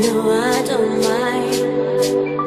No, I don't mind.